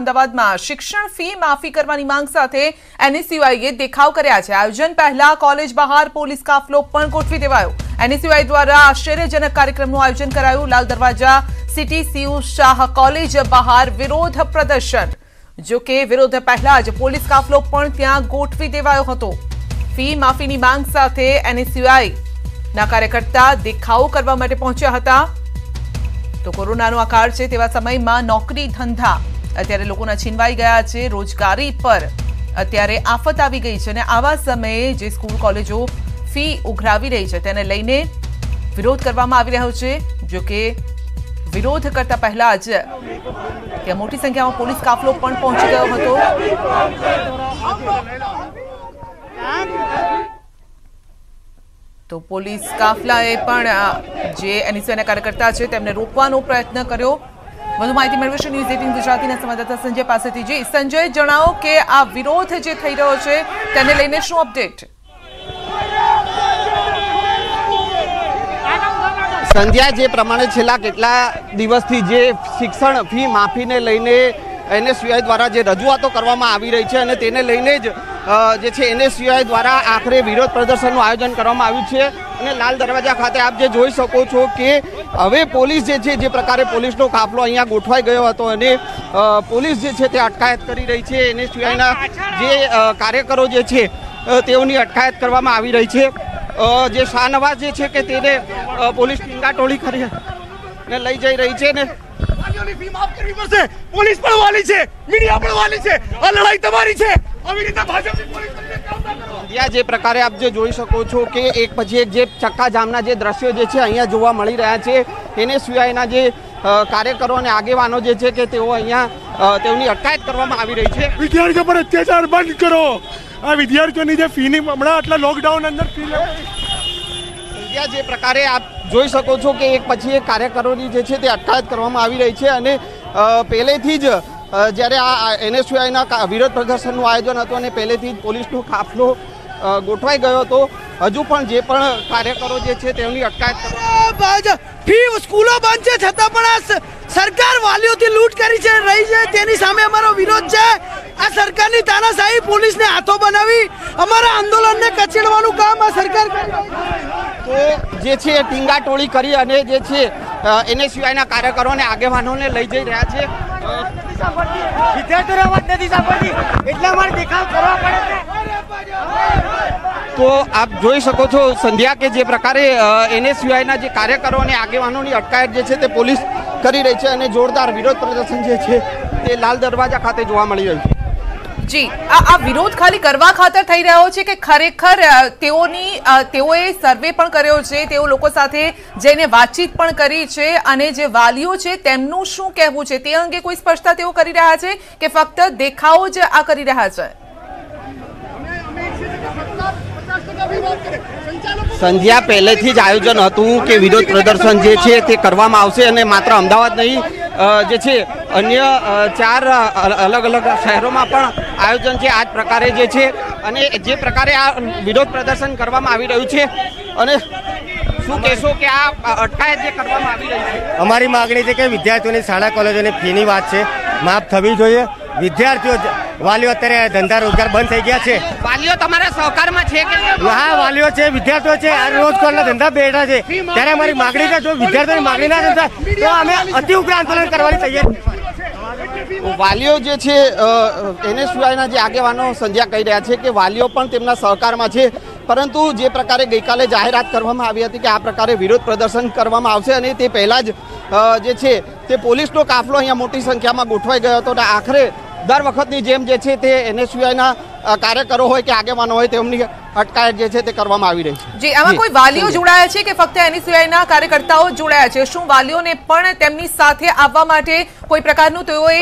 અમદાવાદમાં શિક્ષણ ફી માફી કરવાની માંગ સાથે એનએસયુઆઈએ દેખાવ કર્યા છે. આયોજન પહેલા કોલેજ બહાર પોલીસ કાફલો પણ ગોઠવી દેવાયો. એનએસયુઆઈ દ્વારા આશ્ચર્યજનક કાર્યક્રમનું આયોજન કરાયું. Lal Darwaja, city Cu Shah college બહાર વિરોધ પ્રદર્શન. જો કે વિરોધ પહેલા જ પોલીસ કાફલો પણ ત્યાં ગોઠવી દેવાયો હતો. ફી માફીની માંગ સાથે એનએસયુઆઈ ના કાર્યકર્તા દેખાવો કરવા માટે પહોંચ્યા હતા. તો કોરોનાનો આકાર છે તેવા સમયમાં નોકરી ધંધા અત્યારે લોકોના છીનવાઈ ગયા છે રોજગારી પર. અત્યારે આફત આવી ગઈ છે અને આવા સમયે જે સ્કૂલ કોલેજો ફી ઉઘરાવી રહી છે તેને લઈને વિરોધ કરવામાં આવી રહ્યો છે, જો કે વિરોધ કરતા પહેલા જ ત્યાં મોટી સંખ્યામાં પોલીસ કાફલો પણ પહોંચી ગયો હતો. તો પોલીસ કાફલાએ પણ જે એનએસયુના કાર્યકર્તા છે તેમને રોકવાનો પ્રયત્ન કર્યો. વધુ માહિતી મેળવીશું ન્યૂઝ એટીન ગુજરાતીના સંવાદદાતા સંજય પાસેથી. જી, સંજય, જણાવો કે આ વિરોધ જે થઈ રહ્યો છે, તેને લઈને શું અપડેટ? સંધ્યા, જે પ્રમાણે છેલ્લા કેટલા દિવસથી જે શિક્ષણ ફી માફીને લઈને એનએસયુઆઈ દ્વારા જે રજૂઆતો કરવામાં આવી રહી છે અને તેને લઈને જ જે છે એનએસયુઆઈ દ્વારા આખરે વિરોધ પ્રદર્શનનું આયોજન કરવામાં આવ્યું છે. અને લાલ દરવાજા ખાતે આપ જે જોઈ શકો છો કે હવે પોલીસ જે છે જે પ્રકારે પોલીસનો કાફલો અહીંયા ગોઠવાઈ ગયો હતો અને પોલીસ જે છે તે અટકાયત કરી રહી છે. એને સિવાયના જે કાર્યકરો જે છે તેઓની અટકાયત કરવામાં આવી રહી છે. જે શાહનવાઝ જે છે કે તેને પોલીસ ટીંગાટોળી કરી ને લઈ જઈ રહી છે ને. વાલીઓની ફી માફ કરવી પડશે. પોલીસ પણ વાલી છે. મીડિયા પણ વાલી છે. આ લડાઈ તમારી છે. આવી રીતે ભાજપની પોલીસ ત્યાં જે પ્રકારે આપ જે જોઈ શકો છો કે એક પછી એક જે ચક્કાજામના જે દ્રશ્યો જે છે અહીંયા જોવા મળી રહ્યા છે એને સિવાયના જે કાર્યકરો અને આગેવાનો જે છે કે તેઓ અહીંયા તેઓની અટકાયત કરવામાં આવી રહી છે. વિદ્યાર્થીઓ પર અત્યાચાર બંધ કરો. આ વિદ્યાર્થીઓની જે ફીની હમણાં આટલા લોકડાઉન અંદર ફી ત્યાં જે પ્રકારે આપ જોઈ શકો છો કે એક પછી એક કાર્યકરોની જે છે તે અટકાયત કરવામાં આવી રહી છે અને પહેલેથી જ જ્યારે આ એનએસયુઆઈના વિરોધ પ્રદર્શનનું આયોજન હતું અને પહેલેથી જ પોલીસનો કાફલો ગોઠવાઈ ગયો હતો હજુ પણ જે પણ કાર્યકરો જે છે તેમની અટકાયત ફી સ્કૂલો બંધ છે છતાં પણ આ સરકાર વાલીઓથી લૂંટ કરી છે રહી છે. તેની સામે અમારો વિરોધ છે. આ સરકારની તાનાશાહી પોલીસને હાથો બનાવી અમારા આંદોલનને કચેડવાનું કામ આ સરકાર કરી તો જે છે એ ટીંગાટોળી કરી અને જે છે એનએસયુઆઈના કાર્યકરોને આગેવાનોને લઈ જઈ રહ્યા છે. તો આપ જોઈ શકો છો સંધ્યા કે જે પ્રકારે એનએસયુઆઈના જે કાર્યકરો અને આગેવાનોની અટકાયત જે છે તે પોલીસ કરી રહી છે અને જોરદાર વિરોધ પ્રદર્શન જે છે તે લાલ દરવાજા ખાતે જોવા મળી રહ્યું છે. જી, આ વિરોધ ખાલી કરવા ખાતર થઈ રહ્યો છે કે ખરેખર તેઓની તેઓએ સર્વે પણ કર્યો છે, તેઓ લોકો સાથે જઈને વાતચીત પણ કરી છે અને જે વાલીઓ છે તેમનું શું કહેવું છે તે અંગે કોઈ સ્પષ્ટતા તેઓ કરી રહ્યા છે કે ફક્ત દેખાવો જ આ કરી રહ્યા છે? સંધ્યા પહેલેથી જ આયોજન હતું કે વિરોધ પ્રદર્શન જે છે તે કરવામાં આવશે અને માત્ર અમદાવાદ નહીં જે છે અન્ય ચાર અલગ અલગ શહેરોમાં પણ આયોજન છે આ જ પ્રકારે જે છે. અને જે પ્રકારે આ વિરોધ પ્રદર્શન કરવામાં આવી રહ્યું છે અને શું કહેશો કે આ અટકાયત જે કરવામાં આવી રહી છે? અમારી માગણી છે કે વિદ્યાર્થીઓની શાળા કોલેજોની ફીની વાત છે. માફ થવી જોઈએ. વિદ્યાર્થીઓ વાલીઓ અત્યારે ધંધા રોજગાર બંધ થઈ ગયા છે. વાલીઓ તમારા સહકારમાં છે કે હા વાલીઓ છે વિદ્યાર્થીઓ છે. આ રોજગારના ધંધા બેઠા છે. ત્યારે અમારી માગણી છે જો વિદ્યાર્થીઓની માગણી ના થતા તો અમે અતિ ઉગ્ર આંદોલન કરવાની તૈયાર છીએ. વાલીઓ જે છે એનએસયુઆઈના જે આગેવાનો સંધ્યા કહી રહ્યા છે કે વાલીઓ પણ તેમના સહકારમાં છે. પરંતુ જે પ્રકારે ગઈકાલે જાહેરાત કરવામાં આવી હતી કે આ પ્રકારે વિરોધ પ્રદર્શન કરવામાં આવશે અને તે પહેલાં જ જે છે, તે પોલીસનો કાફલો અહીંયા મોટી સંખ્યામાં ગોઠવાઈ ગયો હતો. અને આખરે દર વખતની જેમ જે છે, તે એનએસયુઆઈના કાર્યકરો હોય કે આગેવાનો હોય તેમની અટકાયત જે છે તે કરવામાં આવી રહી છે. જી આમાં કોઈ વાલીઓ જોડાયા છે કે ફક્ત એનએસયુઆઈના કાર્યકર્તાઓ જોડાયા છે? શું વાલીઓને પણ તેમની સાથે આવવા માટે કોઈ પ્રકારનું તેઓએ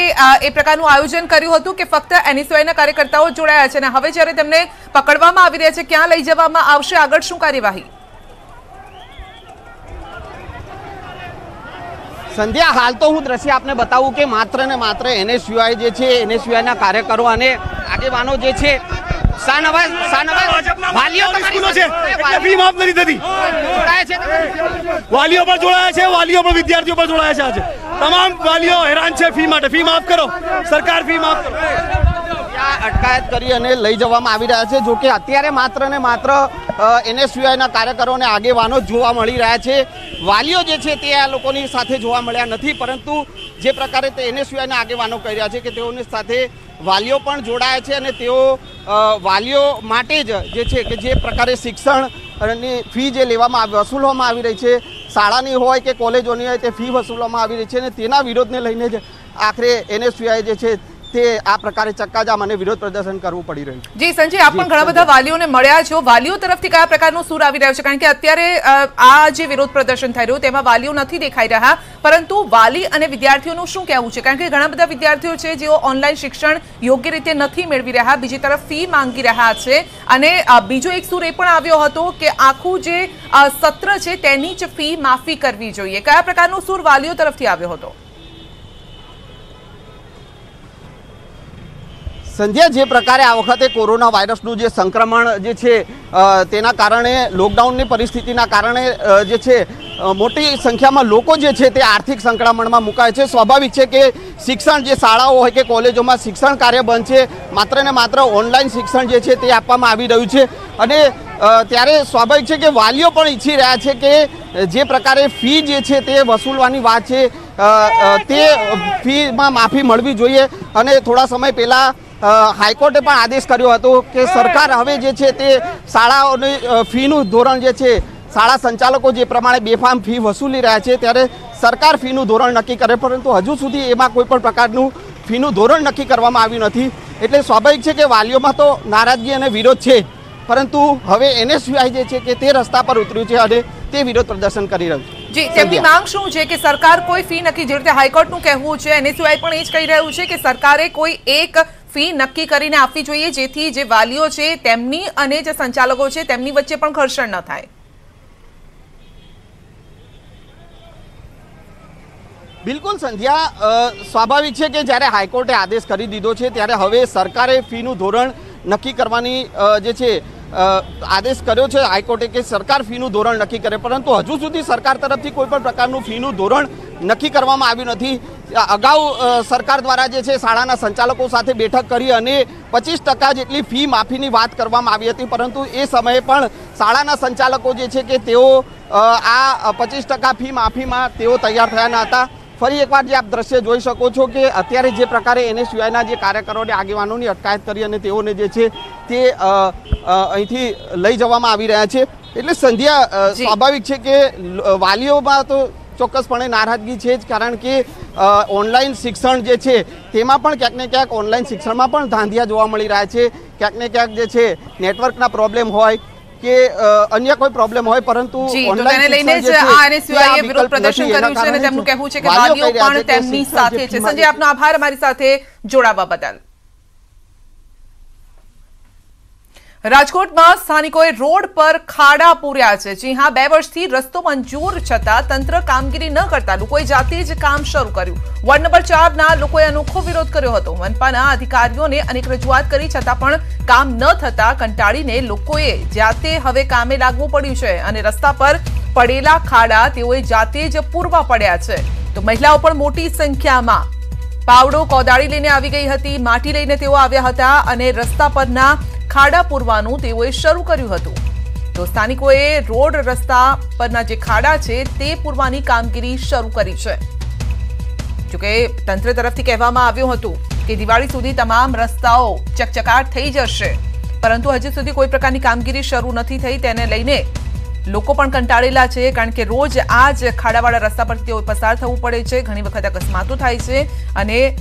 એ પ્રકારનું આયોજન કર્યું હતું કે ફક્ત એનએસયુઆઈના કાર્યકર્તાઓ જોડાયા છે? અને હવે જ્યારે તેમને પકડવામાં આવી રહ્યા છે ક્યાં લઈ જવામાં આવશે? આગળ શું કાર્યવાહી? સંધ્યા હાલ તો હું દ્રશ્ય આપને બતાવું કે માત્ર ને માત્ર એનએસયુઆઈ જે છે એનએસયુઆઈના કાર્યકરો અને આગેવાનો જે છે શાહનવાઝ વાલીઓ સ્કૂલો છે એટલે ફી માફ નથી થતી? વાલીઓ પણ જોડાયા છે વાલીઓ પણ વિદ્યાર્થીઓ પણ જોડાયા છે આજે. તમામ વાલીઓ હેરાન છે ફી માટે. ફી માફ કરો. સરકાર ફી માફ કરો. અટકાયત કરી અને લઈ જવામાં આવી રહ્યા છે. જો કે અત્યારે માત્ર ને માત્ર એનએસયુઆઈના કાર્યકરોને આગેવાનો જોવા મળી રહ્યા છે. વાલીઓ જે છે તે આ લોકોની સાથે જોવા મળ્યા નથી, પરંતુ જે પ્રકારે તે એનએસયુઆઈના આગેવાનો કહી રહ્યા છે કે તેઓની સાથે વાલીઓ પણ જોડાયા છે અને તેઓ વાલીઓ માટે જ જે છે કે જે પ્રકારે શિક્ષણની ફી જે લેવામાં વસૂલવામાં આવી રહી છે, શાળાની હોય કે કોલેજોની હોય તે ફી વસૂલવામાં આવી રહી છે અને તેના વિરોધને લઈને જ આખરે એનએસયુઆઈ જે છે તે આ પ્રકારે ચક્કાજામ અને વિરોધ પ્રદર્શન કરવું પડી રહ્યું જી સંજય આપ પણ ઘણા બધા વાલીઓને મળ્યા છો. વાલીઓ તરફથી કયા પ્રકારનો સૂર આવી રહ્યો છે? કારણ કે અત્યારે આ જે વિરોધ પ્રદર્શન થઈ રહ્યું તેમાં વાલીઓ નથી દેખાઈ રહ્યા. પરંતુ વાલી અને વિદ્યાર્થીઓનું શું કહેવું છે? કારણ કે ઘણા બધા વિદ્યાર્થીઓ છે જેઓ ઓનલાઈન શિક્ષણ યોગ્ય રીતે નથી મેળવી રહ્યા બીજી તરફ ફી માંગી રહ્યા છે. અને બીજો એક સૂર એ પણ આવ્યો હતો કે આખું જે સત્ર છે તેની જ ફી માફી કરવી જોઈએ. કયા પ્રકારનો સૂર વાલીઓ તરફથી આવ્યો હતો? સંધ્યા, જે પ્રકારે આ વખતે કોરોના વાયરસનું જે સંક્રમણ જે છે તેના કારણે, લોકડાઉનની પરિસ્થિતિના કારણે જે છે મોટી સંખ્યામાં લોકો જે છે તે આર્થિક સંક્રમણમાં મુકાય છે. સ્વાભાવિક છે કે શિક્ષણ જે શાળાઓ હોય કે કોલેજોમાં શિક્ષણ કાર્ય બંધ છે. માત્ર ને માત્ર ઓનલાઈન શિક્ષણ જે છે તે આપવામાં આવી રહ્યું છે. અને ત્યારે સ્વાભાવિક છે કે વાલીઓ પણ ઈચ્છી રહ્યા છે કે જે પ્રકારે ફી જે છે તે વસૂલવાની વાત છે. તે ફીમાં માફી મળવી જોઈએ. અને થોડા સમય પહેલાં હાઈકોર્ટે પણ આદેશ કર્યો હતો કે સરકાર હવે જે છે તે શાળાઓની ફીનું ધોરણ જે છે શાળા સંચાલકો જે પ્રમાણે બેફામ ફી વસૂલી રહ્યા છે ત્યારે સરકાર ફીનું ધોરણ નક્કી કરે પરંતુ હજુ સુધી એમાં કોઈ પણ પ્રકારનું ફીનું ધોરણ નક્કી કરવામાં આવ્યું નથી. એટલે સ્વાભાવિક છે કે વાલીઓમાં તો નારાજગી અને વિરોધ છે પરંતુ હવે એનએસયુઆઈ જે છે કે તે રસ્તા પર ઉતર્યું છે અને તે વિરોધ પ્રદર્શન કરી રહ્યું છે. જી તેમની માંગ શું છે કે સરકાર કોઈ ફી નક્કી જે રીતે હાઈકોર્ટનું કહેવું છે એને સિવાય પણ એ જ કહી રહ્યું છે કે સરકારે કોઈ એક ફી નક્કી કરીને આપવી જોઈએ, જેથી જે વાલીઓ છે તેમની અને જે સંચાલકો છે તેમની વચ્ચે પણ ઘર્ષણ ન થાય. બિલકુલ સંધ્યા સ્વાભાવિક છે કે જ્યારે હાઈકોર્ટે આદેશ કરી દીધો છે, ત્યારે હવે સરકારે ફીનું ધોરણ નક્કી કરવાની જે છે આદેશ કર્યો છે હાઈકોર્ટે કે સરકાર ફીનું ધોરણ નક્કી કરે, પરંતુ હજુ સુધી સરકાર તરફથી કોઈ પણ પ્રકારનું ફીનું ધોરણ નક્કી કરવામાં આવ્યું નથી. અગાઉ સરકાર દ્વારા જે છે શાળાના સંચાલકો સાથે બેઠક કરી અને પચીસ ટકા જેટલી ફી માફીની વાત કરવામાં આવી હતી. પરંતુ એ સમયે પણ શાળાના સંચાલકો જે છે કે તેઓ આ પચીસ ટકા ફી માફીમાં તેઓ તૈયાર થયા ન હતા. ફરી એકવાર જે આપ દ્રશ્ય જોઈ શકો છો કે અત્યારે જે પ્રકારે એનએસયુઆઈના જે કાર્યકરોને આગેવાનોની અટકાયત કરી અને તેઓને જે છે તે અહીંથી લઈ જવામાં આવી રહ્યા છે. એટલે સંધ્યા સ્વાભાવિક છે કે વાલીઓમાં તો ચોક્કસપણે નારાજગી છે જ કારણ કે ઓનલાઈન શિક્ષણ જે છે તેમાં પણ ક્યાંક ને ક્યાંક ઓનલાઈન શિક્ષણમાં પણ ધાંધિયા જોવા મળી રહ્યા છે. ક્યાંક ને ક્યાંક જે છે નેટવર્કના પ્રોબ્લેમ હોય કે અન્ય કોઈ પ્રોબ્લેમ હોય પરંતુ ઓનલાઈન લઈને જ જે છે, આ NSUI એ વિરોધ પ્રદર્શન કર્યું છે અને તેમનું કહેવું છે કે વાલીઓ પણ તેમની સાથે છે. સંજય આપનો આભાર અમારી સાથે જોડાવા બદલ. રાજકોટમાં સ્થાનિકોએ રોડ પર ખાડા પૂર્યા છે. જી હા, બે વર્ષથી રસ્તો મંજૂર છતાં તંત્ર કામગીરી ન કરતા લોકોએ જાતે જ કામ શરૂ કર્યું. વોર્ડ નંબર ચારના લોકોએ અનોખો વિરોધ કર્યો હતો. મનપાના અધિકારીઓને અનેક રજૂઆત કરી, છતાં પણ કામ ન થતા કંટાળીને લોકોએ જાતે હવે કામે લાગવું પડ્યું છે અને રસ્તા પર પડેલા ખાડા તેઓએ જાતે જ પૂરવા પડ્યા છે. તો મહિલાઓ પણ મોટી સંખ્યામાં પાવડો કોદાળી લઈને આવી ગઈ હતી. માટી લઈને તેઓ આવ્યા હતા અને રસ્તા પરના ખાડા પૂરવાનું તેઓએ શરૂ કર્યું હતું. તો સ્થાનિકોએ રોડ રસ્તા પરના જે ખાડા છે તે પૂરવાની કામગીરી શરૂ કરી છે. જોકે તંત્ર તરફથી કહેવામાં આવ્યું હતું કે દિવાળી સુધી તમામ રસ્તાઓ ચકચકાટ થઈ જશે. પરંતુ હજી સુધી કોઈ પ્રકારની કામગીરી શરૂ નથી થઈ. તેને લઈને લોકો પણ કંટાળેલા છે, કારણ કે રોજ આ જ ખાડાવાળા રસ્તા પરથી તેઓ પસાર થવું પડે છે. ઘણી વખત અકસ્માતો થાય છે અને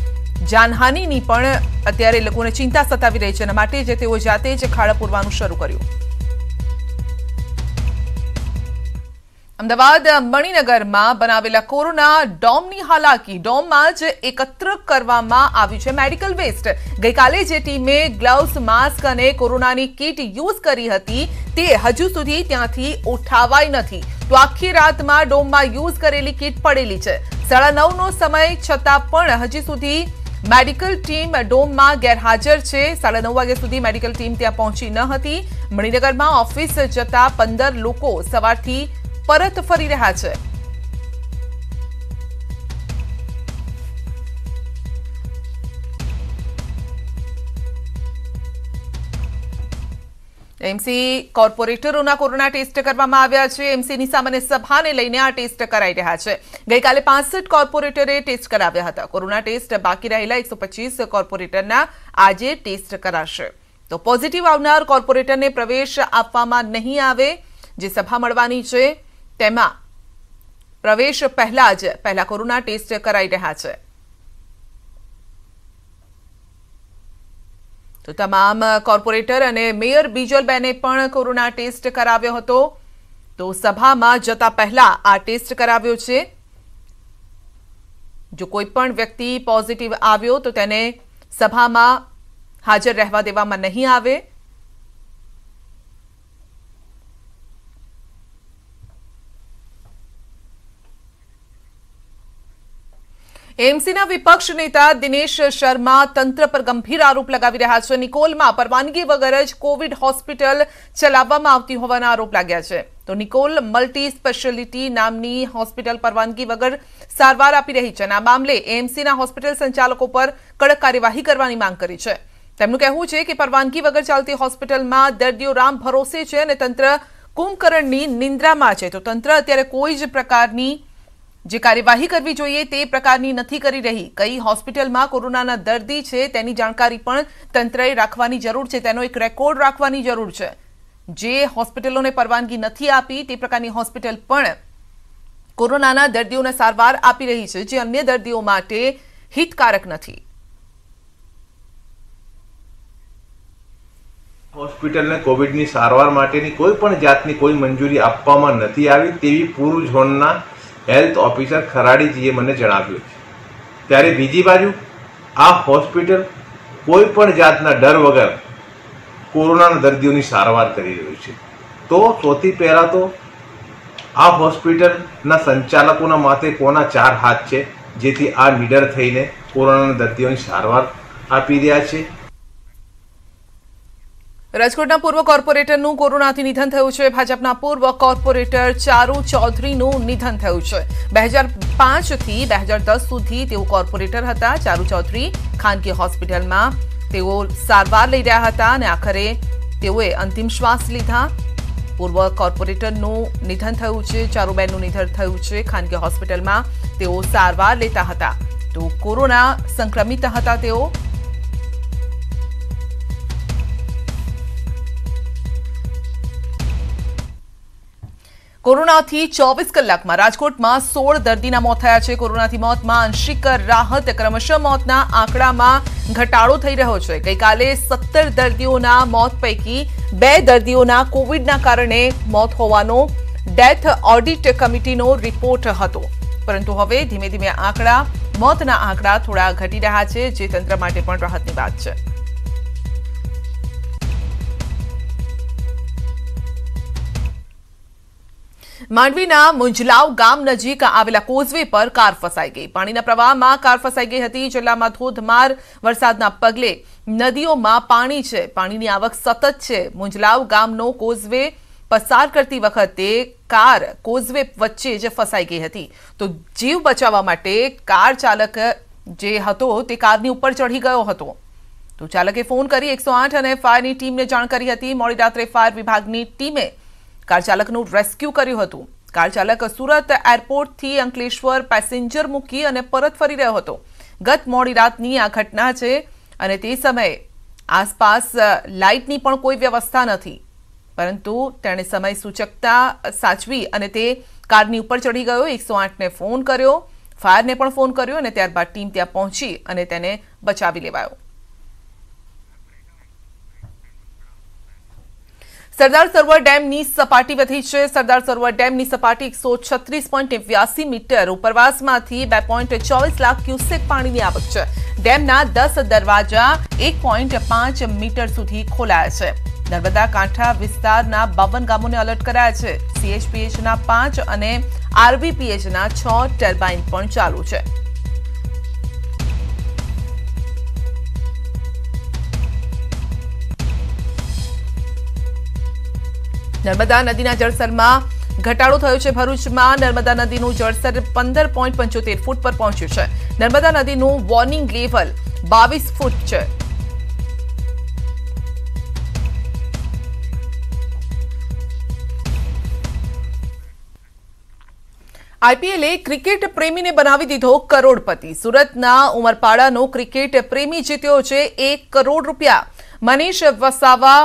જાનહાનિની પણ અત્યારે લોકોને ચિંતા સતાવી રહી છે. અને માટે જે તેઓ જાતે જ ખાડા પૂરવાનું શરૂ કર્યું. અમદાવાદ મણિનગરમાં બનાવેલા કોરોના ડોમની હાલાકી, ડોમમાં જ એકત્ર કરવામાં આવ્યું છે મેડિકલ વેસ્ટ. ગઈકાલે જે ટીમે ગ્લવ્સ, માસ્ક અને કોરોનાની કીટ યુઝ કરી હતી, તે હજુ સુધી ત્યાંથી ઉઠાવાઈ નથી. તો આખી રાતમાં ડોમમાં યુઝ કરેલી કીટ પડેલી છે. સાડા નવનો સમય છતાં પણ હજી સુધી મેડિકલ ટીમ ડોમમાં ગેરહાજર છે. સાડા નવ વાગ્યા સુધી મેડિકલ ટીમ ત્યાં પહોંચી ન હતી. મણિનગરમાં ઓફિસ જતા પંદર લોકો સવારથી પરત ફરી રહ્યા છે. એમસી કોર્પોરેટરોના કોરોના ટેસ્ટ કરવામાં આવ્યા છે. એમસીની સામાન્ય સભાને લઈને આ ટેસ્ટ કરાઈ રહ્યા છે. ગઈકાલે પાંસઠ કોર્પોરેટરે ટેસ્ટ કરાવ્યા હતા. કોરોના ટેસ્ટ બાકી રહેલા એકસો પચીસ કોર્પોરેટરના આજે ટેસ્ટ કરાશે. તો પોઝિટિવ આવનાર કોર્પોરેટરને પ્રવેશ આપવામાં નહીં આવે, જે સભા મળવાની છે તેમાં પ્રવેશ પહેલા જ, પહેલા કોરોના ટેસ્ટ કરાઈ રહ્યા છે. તો તમામ કોર્પોરેટર અને મેયર બીજલબેને પણ કોરોના ટેસ્ટ કરાવ્યો હતો. તો સભામાં જતા પહેલા આ ટેસ્ટ કરાવ્યો છે. જો કોઈ પણ વ્યક્તિ પોઝિટિવ આવ્યો તો તેને સભામાં હાજર રહેવા દેવામાં નહીં આવે. એમસીના વિપક્ષ નેતા દિનેશ શર્મા તંત્ર પર ગંભીર આરોપ લગાવી રહ્યા છે. નિકોલમાં પરવાનગી વગર જ કોવિડ હોસ્પિટલ ચલાવવામાં આવતી હોવાના આરોપ લાગ્યા છે. તો નિકોલ મલ્ટી સ્પેશિયાલિટી નામની હોસ્પિટલ પરવાનગી વગર સારવાર આપી રહી છે અને આ મામલે એમસીના હોસ્પિટલ સંચાલકો પર કડક કાર્યવાહી કરવાની માંગ કરી છે. તેમનું કહેવું છે કે પરવાનગી વગર ચાલતી હોસ્પિટલમાં દર્દીઓ રામ ભરોસે છે અને તંત્ર કુંભકરણની નિંદ્રામાં છે. તો તંત્ર અત્યારે કોઈ જ પ્રકારની જે કાર્યવાહી કરવી જોઈએ તે પ્રકારની નથી કરી રહી. કઈ હોસ્પિટલમાં કોરોનાના દર્દી છે તેની જાણકારી પણ તંત્રએ રાખવાની જરૂર છે. તેનો એક રેકોર્ડ રાખવાની જરૂર છે. જે હોસ્પિટલોને પરવાનગી નથી આપી તે પ્રકારની હોસ્પિટલ પણ કોરોનાના દર્દીઓને સારવાર આપી રહી છે, જે અન્ય દર્દીઓ માટે હિતકારક નથી. હોસ્પિટલને કોવિડની સારવાર માટેની કોઈ પણ જાતની કોઈ મંજૂરી આપવામાં નથી આવી તેવી પૂર્વ ઝોનના હેલ્થ ઓફિસર ખરાડીજીએ મને જણાવ્યું છે. ત્યારે બીજી બાજુ, આ હોસ્પિટલ કોઈ પણ જાતના ડર વગર કોરોનાના દર્દીઓની સારવાર કરી રહ્યું છે. તો સૌથી પહેલાં તો આ હોસ્પિટલના સંચાલકોના માથે કોના ચાર હાથ છે? જેથી આ નીડર થઈને કોરોનાના દર્દીઓની સારવાર આપી રહ્યા છે. રાજકોટના પૂર્વ કોર્પોરેટરનું કોરોનાથી નિધન થયું છે. ભાજપના પૂર્વ કોર્પોરેટર ચારુ ચૌધરીનું નિધન થયું છે. બે હજાર પાંચથી બે હજાર દસ સુધી તેઓ કોર્પોરેટર હતા. ચારુ ચૌધરી ખાનગી હોસ્પિટલમાં તેઓ સારવાર લઈ રહ્યા હતા અને આખરે તેઓએ અંતિમ શ્વાસ લીધા. પૂર્વ કોર્પોરેટરનું નિધન થયું છે. ચારુબેનનું નિધન થયું છે. ખાનગી હોસ્પિટલમાં તેઓ સારવાર લેતા હતા. તો કોરોના સંક્રમિત હતા તેઓ. કોરોનાથી ચોવીસ કલાકમાં રાજકોટમાં સોળ દર્દીના મોત થયા છે. કોરોનાથી મોતમાં આંશિક રાહત, ક્રમશઃ મોતના આંકડામાં ઘટાડો થઈ રહ્યો છે. ગઈકાલે સત્તર દર્દીઓના મોત પૈકી બે દર્દીઓના કોવિડના કારણે મોત હોવાનો ડેથ ઓડિટ કમિટીનો રિપોર્ટ હતો. પરંતુ હવે ધીમે ધીમે આંકડા, મોતના આંકડા થોડા ઘટી રહ્યા છે, જે તંત્ર માટે પણ રાહતની વાત છે. માંડવીના મુંજલાવ ગામ નજીક આવેલા કોઝવે પર કાર ફસાઈ ગઈ. પાણીના પ્રવાહમાં કાર ફસાઈ ગઈ હતી. જિલ્લામાં ધોધમાર વરસાદના પગલે નદીઓમાં પાણી છે. પાણીની આવક સતત છે. મુંજલાવ ગામનો કોઝવે પસાર કરતી વખતે કાર કોઝવે વચ્ચે જ ફસાઈ ગઈ હતી. તો જીવ બચાવવા માટે કાર ચાલક જે હતો તે કારની ઉપર ચઢી ગયો હતો. તો ચાલકે ફોન કરી એકસો અને ફાયરની ટીમને જાણ કરી હતી. મોડી રાત્રે ફાયર વિભાગની ટીમે કાર ચાલકનું રેસ્ક્યુ કર્યું હતું. કાર ચાલક સુરત એરપોર્ટથી અંકલેશ્વર પેસેન્જર મૂકી અને પરત ફરી રહ્યો હતો. ગત મોડી રાતની આ ઘટના છે અને તે સમયે આસપાસ લાઇટની પણ કોઈ વ્યવસ્થા નથી. પરંતુ તેણે સમય સૂચકતા સાચવી અને તે કારની ઉપર ચડી ગયો. એકસો આઠને ફોન કર્યો. ફાયરને પણ ફોન કર્યો અને ત્યારબાદ ટીમ ત્યાં પહોંચી અને તેને બચાવી લેવાયો. સરદાર સરોવર ડેમની સપાટી વધી છે. સરદાર સરોવર ડેમની સપાટી એકસો છત્રીસ પોઈન્ટ નેવ્યાસી મીટર ઉપરવાસમાંથી બે પોઈન્ટ ચોવીસ લાખ ક્યુસેક પાણીની આવક છે. ડેમના દસ દરવાજા એક પોઈન્ટ પાંચ મીટર સુધી ખોલાયા છે. નર્મદા કાંઠા વિસ્તારના બાવન ગામોને એલર્ટ કરાયા છે. સીએચપીએચના પાંચ અને આરબીપીએચના છ ટર્બાઇન પણ ચાલુ છે. નર્મદા નદીના જળસ્તરમાં ઘટાડો થયો છે. ભરૂચમાં નર્મદા નદીનું જળસ્તર પંદર પોઈન્ટ પંચોતેર ફૂટ પર પહોંચ્યું છે. નર્મદા નદીનું વોર્નિંગ લેવલ બાવીસ ફૂટ છે. આઈપીએલે ક્રિકેટ પ્રેમીને બનાવી દીધો કરોડપતિ. સુરતના ઉમરપાડાનો ક્રિકેટ પ્રેમી જીત્યો છે એક કરોડ રૂપિયા. મનીષ વસાવા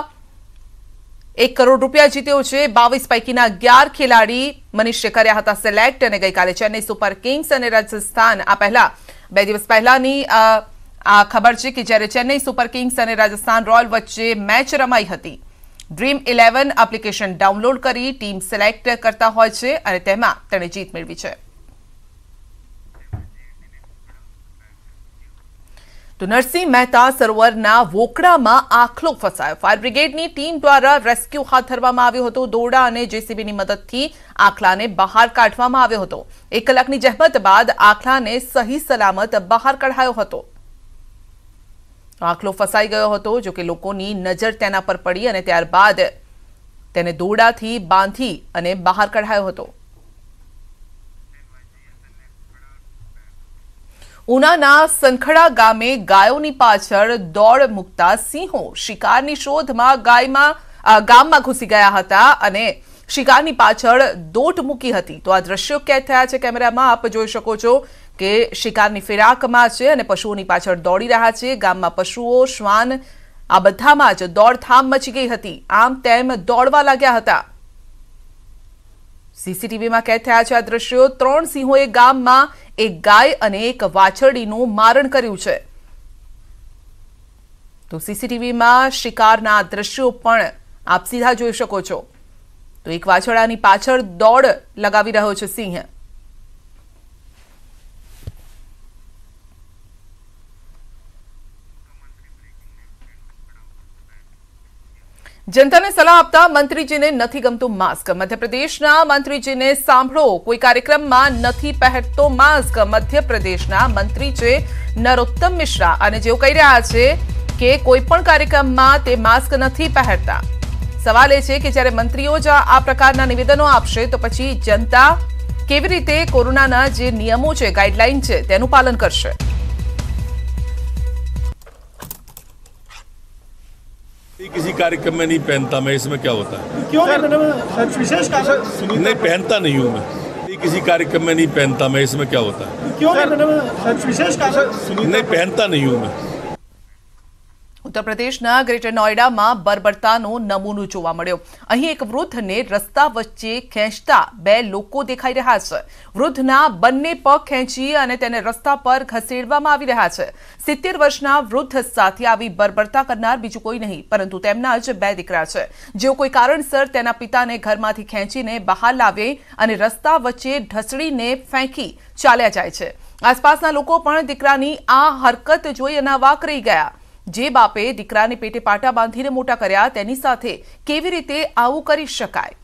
એક કરોડ રૂપિયા જીત્યો છે. બાવીસ પૈકીના અગિયાર ખેલાડી મનીષે કર્યા હતા સિલેક્ટ અને ગઈકાલે ચેન્નઈ સુપર કિંગ્સ અને રાજસ્થાન આ પહેલા, બે દિવસ પહેલાની આ ખબર છે કે જ્યારે ચેન્નઈ સુપર કિંગ્સ અને રાજસ્થાન રોયલ વચ્ચે મેચ રમાઈ હતી. ડ્રીમ ઇલેવન એપ્લિકેશન ડાઉનલોડ કરી ટીમ સિલેક્ટ કરતા હોય છે અને તેમાં તેણે જીત મેળવી છે. તો નરસિંહ મહેતા સરોવરના વોકડામાં આખલો ફસાયો. ફાયર બ્રિગેડની ટીમ દ્વારા રેસ્ક્યુ હાથ ધરવામાં આવ્યો હતો. દોરડા અને જેસીબીની મદદથી આખલાને બહાર કાઢવામાં આવ્યો હતો. એક કલાકની જહેમત બાદ આખલાને સહી સલામત બહાર કઢાયો હતો. આખલો ફસાઈ ગયો હતો, જો કે લોકોની નજર તેના પર પડી અને ત્યારબાદ તેને દોરડાથી બાંધી અને બહાર કઢાયો હતો. ઉનાના સંખડા ગામે ગાયોની પાછળ દોડ મૂકતા સિંહો શિકારની શોધમાં ગાયમાં ગામમાં ઘૂસી ગયા હતા અને શિકારની પાછળ દોટ મૂકી હતી. તો આ દ્રશ્યો કેદ થયા છે કેમેરામાં. આપ જોઈ શકો છો કે શિકારની ફિરાકમાં છે અને પશુઓની પાછળ દોડી રહ્યા છે. ગામમાં પશુઓ, શ્વાન, આ બધામાં જ દોડધામ મચી ગઈ હતી. આમ તેમ દોડવા લાગ્યા હતા. સીસીટીવીમાં કેદ થયા છે આ દ્રશ્યો. ત્રણ સિંહોએ ગામમાં એક ગાય અને એક વાછરડીનું મારણ કર્યું છે. તો સીસીટીવીમાં શિકારના દ્રશ્યો પણ આપ સીધા જોઈ શકો છો. તો એક વાછરડાની પાછળ દોડ લગાવી રહ્યો છે સિંહ. જનતાને સલાહ આપતા મંત્રીજીને નથી ગમતું માસ્ક મધ્યપ્રદેશના મંત્રીજીને સાંભળો કોઈ કાર્યક્રમમાં નથી પહેરતો માસ્ક મધ્યપ્રદેશના મંત્રી છે નરોત્તમ મિશ્રા અને જેઓ કહી રહ્યા છે કે કોઈ પણ કાર્યક્રમમાં તે માસ્ક નથી પહેરતા સવાલ એ છે કે જ્યારે મંત્રીઓ જ આ પ્રકારના નિવેદનો આપશે તો પછી જનતા કેવી રીતે કોરોનાના જે નિયમો છે ગાઈડલાઈન છે તેનું પાલન કરશે किसी कार्यक्रम में नहीं पहनता मैं इसमें क्या होता है? क्यों नहीं? विशेष कारण नहीं पहनता नहीं हूँ मैं। किसी कार्यक्रम में नहीं पहनता मैं इसमें क्या होता है? क्यों नहीं? विशेष कारण नहीं पहनता नहीं हूँ मैं। ઉત્તર પ્રદેશના ગ્રેટર નોઈડામાં બર્બરતાનો નમૂનો જોવા મળ્યો. અહીં એક વૃદ્ધને રસ્તા વચ્ચે ખેંચતા બે લોકો દેખાઈ રહ્યા છે. વૃદ્ધના બંને પગ ખેંચી અને તેને રસ્તા પર ખસેડવામાં આવી રહ્યા છે. સિત્તેર વર્ષના વૃદ્ધ સાથે આવી બર્બરતા કરનાર બીજું કોઈ નહીં, પરંતુ તેમના જ બે દીકરા છે. જેઓ કોઈ કારણસર તેના પિતાને ઘરમાંથી ખેંચીને બહાર લાવે અને રસ્તા વચ્ચે ઢસડીને ફેંકી ચાલ્યા જાય છે. આસપાસના લોકો પણ દીકરાની આ હરકત જોઈ અનાવાક રહી ગયા. જે બાપે દીકરાને પેટે પાટા બાંધીને મોટા કર્યા, તેની સાથે કેવી રીતે આવું કરી શકાય?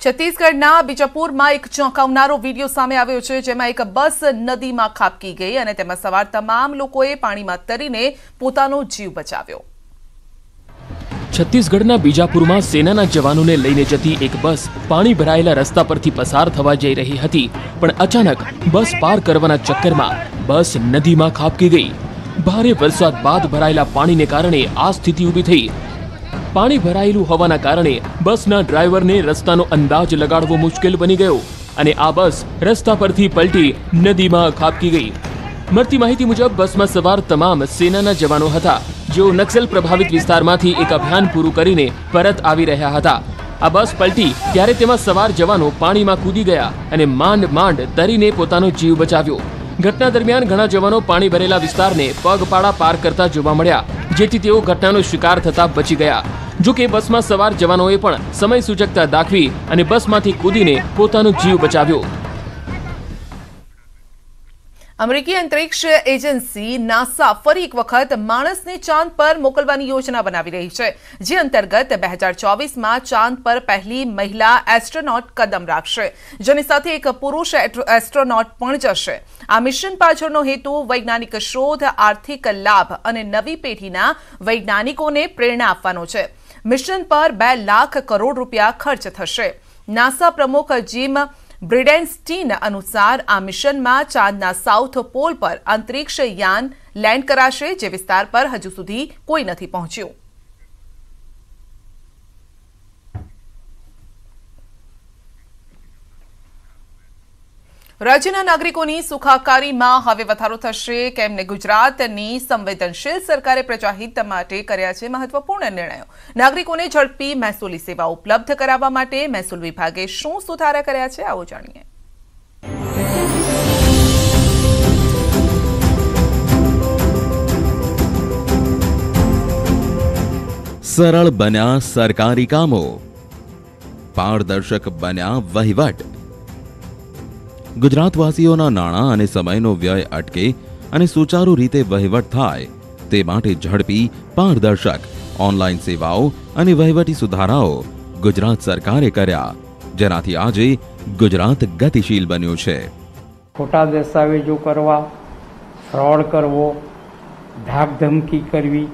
છત્તીસગઢના બીજાપુરમાં એક ચોંકાવનારો વીડિયો સામે આવ્યો છે, જેમાં એક બસ નદીમાં ખાબકી ગઈ અને તેમાં સવાર તમામ લોકોએ પાણીમાં તરીને પોતાનો જીવ બચાવ્યો. છત્તીસગઢના બીજાપુરમાં સેનાના જવાનોને લઈને જતી એક બસ પાણી ભરાયેલા રસ્તા પરથી પસાર થવા જઈ રહી હતી, પણ અચાનક બસ પાર કરવાના ચક્કરમાં બસ નદીમાં ખાબકી ગઈ. ભારે વરસાદ બાદ ભરાયેલા પાણીને કારણે આ સ્થિતિ ઊભી થઈ. પાણી ભરાયેલું હોવાના કારણે બસના ડ્રાઈવરને રસ્તાનો અંદાજ લગાડવો મુશ્કેલ બની ગયો અને આ બસ રસ્તા પરથી પલટી નદીમાં ખાબકી ગઈ. મળતી માહિતી મુજબ, બસમાં સવાર તમામ સેનાના જવાનો હતા, જેઓ નક્સલ પ્રભાવિત વિસ્તારમાંથી એક અભિયાન પૂરું કરીને પરત આવી રહ્યા હતા. આ બસ પલટી ત્યારે તેમાં સવાર જવાનો પાણીમાં કૂદી ગયા અને માંડ માંડ તરીને પોતાનો જીવ બચાવ્યો. ઘટના દરમિયાન ઘણા જવાનો પાણી ભરેલા વિસ્તારને પગપાળા પાર કરતા જોવા મળ્યા, જેથી તેઓ ઘટનાનો શિકાર થતા બચી ગયા. જો કે બસમાં સવાર જવાનોએ પણ સમય સૂચકતા દાખવી અને બસમાંથી કૂદીને પોતાનો જીવ બચાવ્યો. અમેરિકી અંતરિક્ષ એજન્સી નાસા ફરી એક વખત માણસને ચાંદ પર મોકલવાની યોજના બનાવી રહી છે, જે અંતર્ગત બે હજાર ચોવીસમાં ચાંદ પર પહેલી મહિલા એસ્ટ્રોનોટ કદમ રાખશે, જેની સાથે એક પુરુષ એસ્ટ્રોનોટ પણ જશે. આ મિશન પાછળનો હેતુ વૈજ્ઞાનિક શોધ, આર્થિક લાભ અને નવી પેઢીના વૈજ્ઞાનિકોને પ્રેરણા આપવાનો છે. મિશન પર બે લાખ કરોડ રૂપિયા ખર્ચ થશે. નાસા પ્રમુખ જીમ બ્રિડેન્સ્ટીન અનુસાર આ મિશનમાં ચાંદના સાઉથ પોલ પર અંતરિક્ષ યાન લેન્ડ કરાશે જે વિસ્તાર પર હજુ સુધી કોઈ નથી પહોંચ્યું. રાજ્યના નાગરિકોની સુખાકારીમાં હવે વધારો થશે. કેમને ગુજરાતની સંવેદનશીલ સરકારે પ્રજાહિત માટે કર્યા છે મહત્વપૂર્ણ નિર્ણયો. નાગરિકોને ઝડપી મહેસૂલી સેવા ઉપલબ્ધ કરાવવા માટે મહેસૂલ વિભાગે શું સુધારા કર્યા છે આવો જાણીએ. સરળ બન્યા સરકારી કામો. પારદર્શક બન્યા વહીવટ. ગુજરાતવાસીઓના નાણાં અને સમયનો વ્યય અટકે અને સુચારુ રીતે વહીવટ થાય, તે માટે ઝડપી, પારદર્શક ઓનલાઈન સેવાઓ અને વહીવટી સુધારાઓ ગુજરાત સરકારે કર્યા, જેનાથી આજે ગુજરાત ગતિશીલ બન્યું છે. ખોટા દસ્તાવેજો કરવા, ફ્રોડ કરવો, ધાકધમકી કરવી,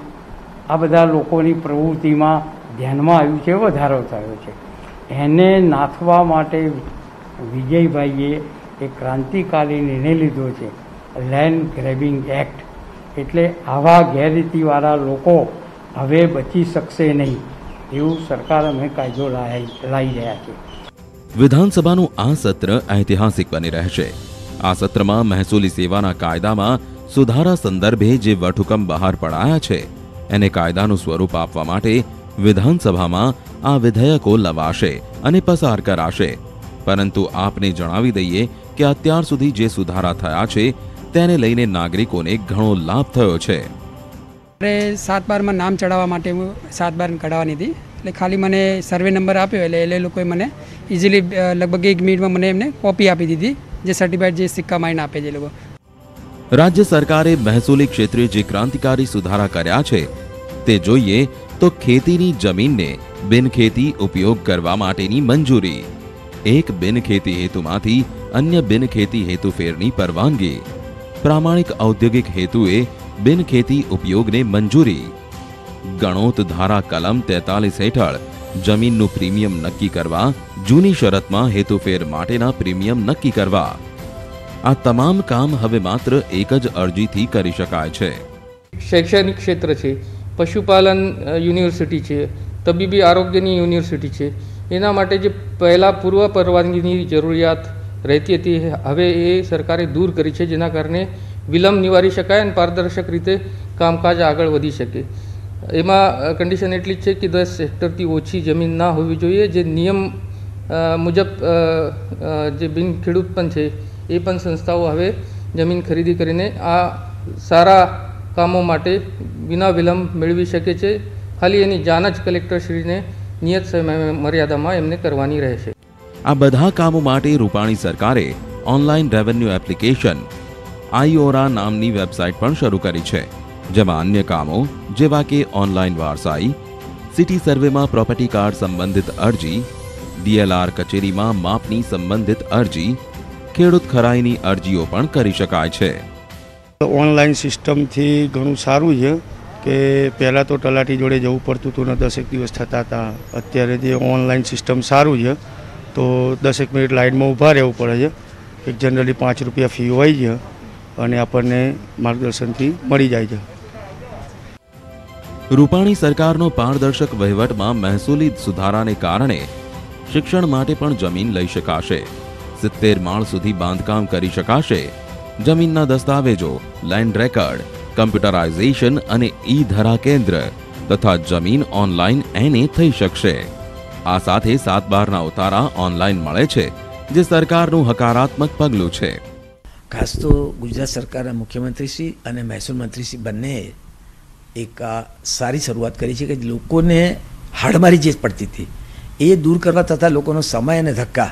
આ બધા લોકોની પ્રવૃત્તિમાં ધ્યાનમાં આવ્યું છે, વધારો થયો છે. એને નાથવા માટે વિજયભાઈએ એક ક્રાંતિકારી નિર્ણય લીધો છે. લેન્ડ ગ્રેબિંગ એક્ટ એટલે આવા ગેરરીતિવાળા લોકો હવે બચી શકશે નહીં. એવું સરકાર અમે કાયદો લાવી રહ્યા છે. વિધાનસભાનું આ સત્ર ઐતિહાસિક બની રહેશે આ સત્રમાં મહેસૂલી સેવાના કાયદામાં સુધારા સંદર્ભે જે વટહુકમ બહાર પડાયા છે, એને કાયદાનું સ્વરૂપ આપવા માટે વિધાનસભામાં આ વિધેયકો લવાશે અને પસાર કરાશે. પરંતુ આપને જણાવી દઈએ કે અત્યાર સુધી જે સુધારા થયા છે તેને લઈને નાગરિકોને ઘણો લાભ થયો છે. મારે સાત બારમાં નામ ચડાવવા માટે હું સાત બાર કઢાવવાની હતી. એટલે ખાલી મને સર્વે નંબર આપ્યો એટલે એ લોકોએ મને ઇઝીલી લગભગ એક મિનિટમાં મને એમને કોપી આપી દીધી જે સર્ટિફાઈડ જે સિક્કા માઇન આપે છે લોકો. રાજ્ય સરકારે મહેસૂલી ક્ષેત્રે જે ક્રાંતિકારી સુધારા કર્યા છે તે જોઈએ તો ખેતીની જમીનને બિનખેતી ઉપયોગ કરવા માટેની મંજૂરી. એક બિનખેતી હેતુમાંથી અન્ય બિનખેતી હેતુ ફેરની પરવાનગી. પ્રામાણિક ઔદ્યોગિક હેતુએ બિનખેતી ઉપયોગને મંજૂરી. ગણોત ધારા કલમ તેતાલીસ હેઠળ, જમીનનું પ્રીમિયમ નક્કી કરવા, જૂની શરતમાં હેતુફેર માટેના પ્રીમિયમ નક્કી કરવા. આ તમામ કામ હવે માત્ર એક જ અરજીથી કરી શકાય છે. શૈક્ષણિક ક્ષેત્ર છે, પશુપાલન યુનિવર્સિટી છે, તબીબી આરોગ્યની યુનિવર્સિટી છે. એના માટે જે પહેલાં પૂર્વ પરવાનગીની જરૂરિયાત રહેતી હતી. હવે એ સરકારે દૂર કરી છે, જેના કારણે વિલંબ નિવારી શકાય અને પારદર્શક રીતે કામકાજ આગળ વધી શકે. એમાં કન્ડિશન એટલી જ છે કે દસ હેક્ટરથી ઓછી જમીન ના હોવી જોઈએ. જે નિયમ મુજબ જે બિન ખેડૂત પણ છે, એ પણ સંસ્થાઓ હવે જમીન ખરીદી કરીને આ સારા કામો માટે વિના વિલંબ મેળવી શકે છે. ખાલી એની જાણ જ કલેક્ટરશ્રીને નિયત સમય મર્યાદામાં એમને કરવાની રહેશે. આ બધા કામો માટે રૂપાણી સરકારે ઓનલાઈન રેવન્યુ એપ્લિકેશન આઈઓરા નામની વેબસાઇટ પણ શરૂ કરી છે, જેમાં અન્ય કામો જેવા કે ઓનલાઈન વારસાઈ સિટી સર્વેમાં પ્રોપર્ટી કાર્ડ સંબંધિત અરજી ડીએલઆર કચેરીમાં માપની સંબંધિત અરજી, ખેડૂત ખરાઈની અરજીઓ પણ કરી શકાય છે. ઓનલાઈન સિસ્ટમથી ઘણું સારું છે કે પહેલાં તો તલાટી જોડે જવું પડતું હતું ને દસેક દિવસ થતા હતા અત્યારે જે ઓનલાઈન સિસ્ટમ સારું છે તો દસેક મિનિટ લાઇનમાં ઊભા રહેવું પડે છે. એક જનરલી પાંચ રૂપિયા ફી હોય છે અને આપણને માર્ગદર્શનથી મળી જાય છે. રૂપાણી સરકારનો પારદર્શક વહીવટમાં મહેસૂલી સુધારાને કારણે શિક્ષણ માટે પણ જમીન લઈ શકાશે. સિત્તેર માળ સુધી બાંધકામ કરી શકાશે. જમીનના દસ્તાવેજો લેન્ડ રેકર્ડ કમ્પ્યુટરાઇઝેશન અને ઈ ધરા કેન્દ્ર તથા જમીન ઓનલાઈન એને થઈ શકશે. આ સાથે સાત બારના ઉતારા ઓનલાઈન મળે છે જે સરકારનું હકારાત્મક પગલું છે. ખાસ તો ગુજરાત સરકારના મુખ્યમંત્રીશ્રી અને મહેસૂલ મંત્રીશ્રી બંનેએ એક સારી શરૂઆત કરી છે કે લોકોને હાડમારી જે પડતી હતી એ દૂર કરવા તથા લોકોનો સમય અને ધક્કા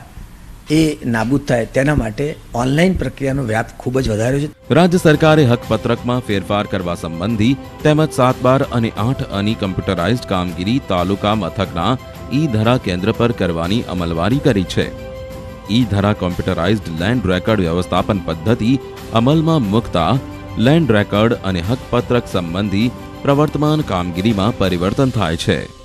એ નાબૂદ થાય તેના માટે ઓનલાઈન પ્રક્રિયાનો વ્યાપ ખૂબ જ વધાર્યો છે. રાજ્ય સરકારે હકપત્રકમાં ફેરફાર કરવા સંબંધી તેમજ સાત બાર અને આઠ અની કમ્પ્યુટરાઇઝડ કામગીરી તાલુકા મથકના ઈ ધરા કેન્દ્ર પર કરવાની અમલવારી કરી છે. ઈ ધરા કોમ્પ્યુટરાઇઝ્ડ લેન્ડ રેકર્ડ વ્યવસ્થાપન પદ્ધતિ અમલમાં મૂકતા લેન્ડ રેકર્ડ અને હકપત્રક સંબંધી પ્રવર્તમાન કામગીરીમાં પરિવર્તન થાય છે.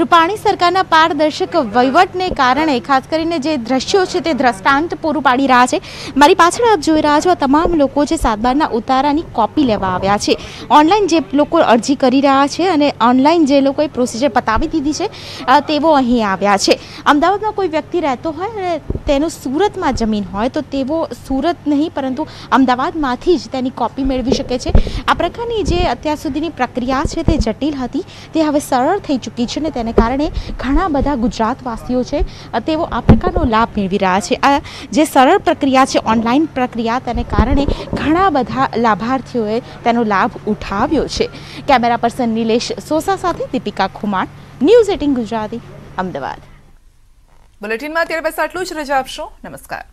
રૂપાણી સરકારના પારદર્શક વહીવટને કારણે, ખાસ કરીને જે દ્રશ્યો છે તે દ્રષ્ટાંત પૂરું પાડી રહ્યા છે. મારી પાછળ આપ જોઈ રહ્યા છો આ તમામ લોકો જે સાતબારના ઉતારાની કોપી લેવા આવ્યા છે. ઓનલાઈન જે લોકો અરજી કરી રહ્યા છે અને ઓનલાઈન જે લોકોએ પ્રોસિજર પતાવી દીધી છે તેઓ અહીં આવ્યા છે. અમદાવાદમાં કોઈ વ્યક્તિ રહેતો હોય અને તેનું સુરતમાં જમીન હોય, તો તેઓ સુરત નહીં, પરંતુ અમદાવાદમાંથી જ તેની કોપી મેળવી શકે છે. આ પ્રકારની જે અત્યાર સુધીની પ્રક્રિયા છે તે જટિલ હતી. તે હવે સરળ થઈ ચૂકી છે ને તેને કારણે ઘણા બધા ગુજરાતવાસીઓ છે, તેઓ આ પ્રકારનો લાભ મેળવી રહ્યા છે. આ જે સરળ પ્રક્રિયા છે, ઓનલાઈન પ્રક્રિયા, તેને કારણે ઘણા બધા લાભાર્થીઓએ તેનો લાભ ઉઠાવ્યો છે. કેમેરા પર્સન નિલેશ સોસા સાથે દીપિકા ખુમાણ, ન્યૂઝ એટીન ગુજરાતી, અમદાવાદ. બુલેટિનમાં અત્યારે બસ આટલું જ. રજા આપશો. નમસ્કાર.